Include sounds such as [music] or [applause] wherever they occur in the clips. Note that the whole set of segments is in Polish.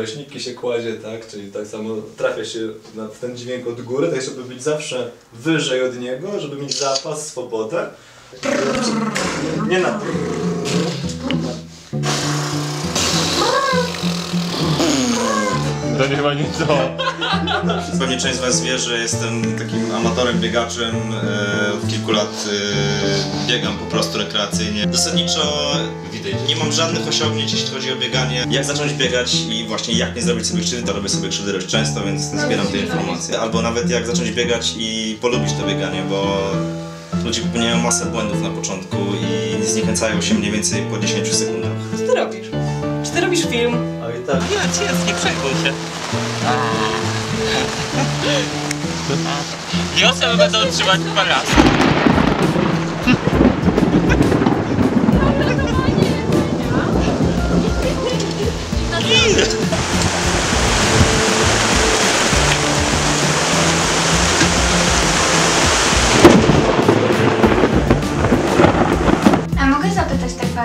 naleśniki się kładzie, tak? Czyli tak samo trafia się na ten dźwięk od góry, tak żeby być zawsze wyżej od niego, żeby mieć zapas, swobodę. Nie na To nie ma nic to. Pewnie część z Was wie, że jestem takim amatorem, biegaczem. E, Od kilku lat e, biegam po prostu rekreacyjnie. Zasadniczo nie mam żadnych osiągnięć, jeśli chodzi o bieganie. Jak zacząć biegać i właśnie jak nie zrobić sobie krzywdy, to robię sobie krzywdy dość często, więc zbieram te informacje. Albo nawet jak zacząć biegać i polubić to bieganie, bo ludzie popełniają masę błędów na początku i zniechęcają się mniej więcej po 10 sekundach. Co ty robisz? Czy ty robisz film? Ale tak. Nie, jest, nie przejmuj się. [laughs] Dwie osoby będą trzymać parasol.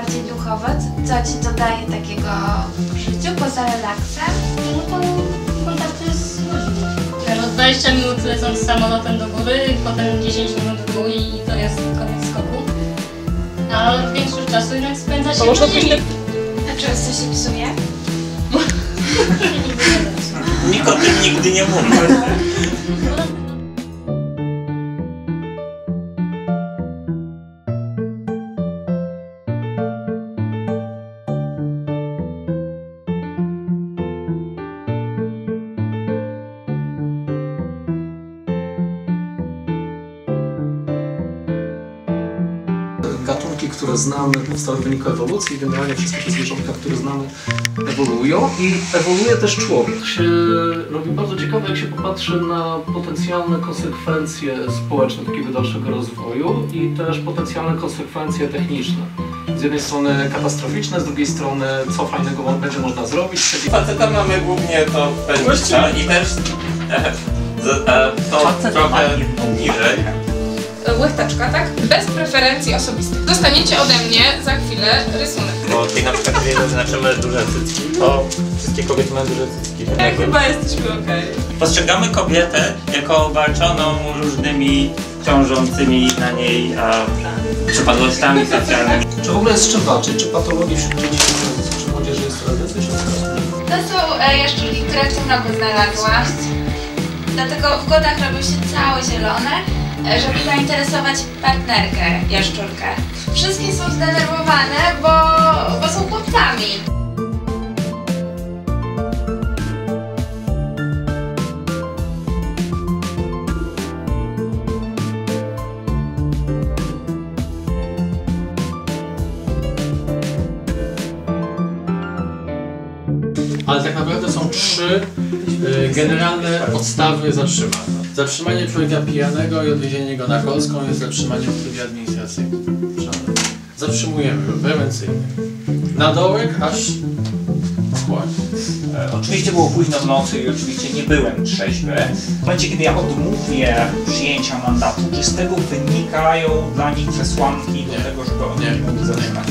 Bardziej duchowo, co ci dodaje takiego w życiu poza relaksem? No to kontakty z ludźmi. Od 20 minut lecąc samolotem do góry, potem 10 minut w dół i to jest koniec skoku. A większość czasu jednak spędza się pójść ziemi. A często się psuje? Nigdy nie wiem. Nikt o tym nigdy nie mówi. [laughs] które znamy, powstały w wyniku ewolucji i generalnie wszystkie te zwierzątka, które znamy, ewoluują i ewoluuje też człowiek. Się robi bardzo ciekawe, jak się popatrzy na potencjalne konsekwencje społeczne takiego dalszego rozwoju i też potencjalne konsekwencje techniczne. Z jednej strony katastroficzne, z drugiej strony co fajnego będzie można zrobić. Faceta mamy głównie to pędzicza i też e, z- e, to trochę niżej. Łechtaczka, tak? Preferencji osobistych. Dostaniecie ode mnie za chwilę rysunek. Bo jak na przykład jeżeli zaznaczymy duże cycki, to wszystkie kobiety mają duże cycki. Ja chyba jesteśmy okej. Postrzegamy kobietę jako walczoną różnymi ciążącymi na niej a, przypadłościami socjalnymi. Czy w ogóle jest z czym walczyć? Czy patologii wśród dzieci czy młodzieży jest coraz więcej? To są e, jaszczurki, które w tym roku znalazłam. Dlatego w godach robią się całe zielone, żeby zainteresować partnerkę jaszczurkę. Wszystkie są zdenerwowane, bo, bo są chłopcami. Ale tak naprawdę są trzy y, generalne podstawy zatrzymania. Zatrzymanie człowieka pijanego i odwiezienie go na Kolską jest zatrzymaniem w trybie administracyjnym. Zatrzymujemy go prewencyjnie. Na dołek aż Oczywiście było późno w nocy i oczywiście nie byłem trzeźwy. W momencie, kiedy ja odmówię przyjęcia mandatu, czy z tego wynikają dla nich przesłanki do tego, żeby oni mogli zatrzymać?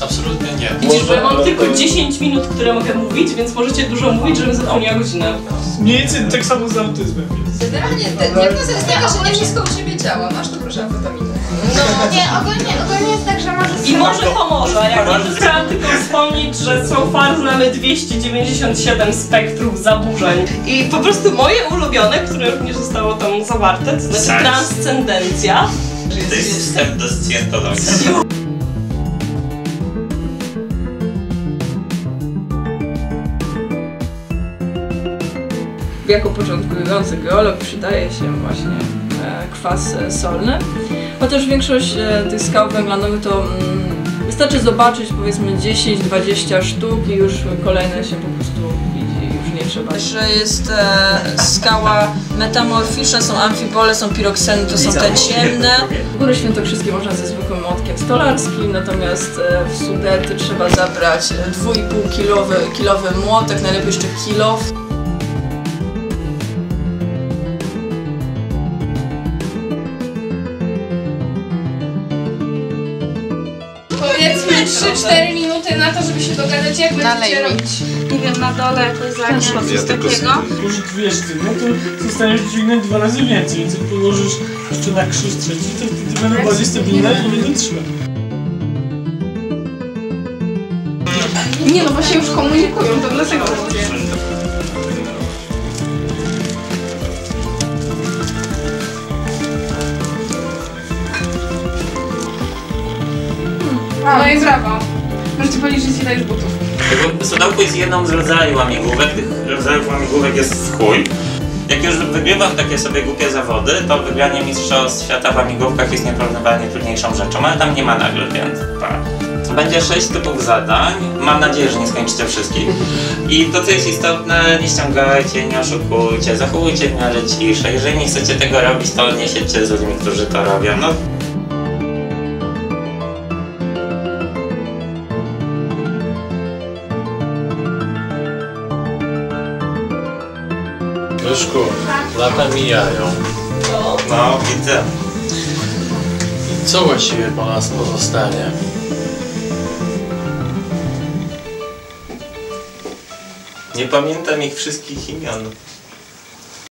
Absolutnie nie. Widzisz, że mam tylko 10 minut, które mogę mówić, więc możecie dużo mówić, żebym zapomniała godzinę. Mniej więcej tak samo z autyzmem. Generalnie diagnoza jest taka, że nie wszystko u siebie działa. Masz to proszę amfetaminę. No nie, ogólnie, ogólnie jest tak, że może I może pomoże. Jak nie chciałam tylko wspomnieć, że so far znamy 297 spektrów zaburzeń. I po prostu moje ulubione, które również zostało tam zawarte, to znaczy Sens. transcendencja. To jest wstęp do scjentologii. jako początkujący geolog przydaje się właśnie e, kwas solny. Chociaż większość e, tych skał węglanowych to mm, wystarczy zobaczyć powiedzmy 10-20 sztuk i już kolejne się po prostu widzi. Już nie trzeba. Że jest e, skała metamorficzna, są amfibole, są pirokseny, to są te ciemne. Góry Świętokrzyskie można ze zwykłym młotkiem stolarskim, natomiast e, w Sudety trzeba zabrać e, 2,5 kilowy, kilowy młotek, najlepiej jeszcze kilo. 3-4 minuty na to, żeby się dogadać, jak będziecie robić. Nie wiem, na dole jakoś zagrać Ja tylko z... Położyć dwie sztyny, to zostaniesz dźwignąć dwa razy więcej, więc jak położysz jeszcze na krzyż trzeci, to wtedy będą bardziej stabilne i nie będą trzymać. Nie no, właśnie już komunikują, to dlatego mówię. No i brawo. Możecie że ci dajesz butów. Jakby Sudoku jest jedną z rodzajów łamigłówek, tych rodzajów łamigłówek jest w chuj. Jak już wygrywam takie sobie głupie zawody, to wygranie Mistrzostw Świata w łamigłówkach jest nieporównywalnie trudniejszą rzeczą, ale tam nie ma nagród, więc tak. Będzie sześć typów zadań, mam nadzieję, że nie skończycie wszystkich. I to co jest istotne, nie ściągajcie, nie oszukujcie, zachowujcie w miarę ciszę. Jeżeli nie chcecie tego robić, to nie siedźcie z ludźmi, którzy to robią. No, Ryszku, lata mijają. no widzę. Co właściwie po nas pozostanie? Nie pamiętam ich wszystkich imion.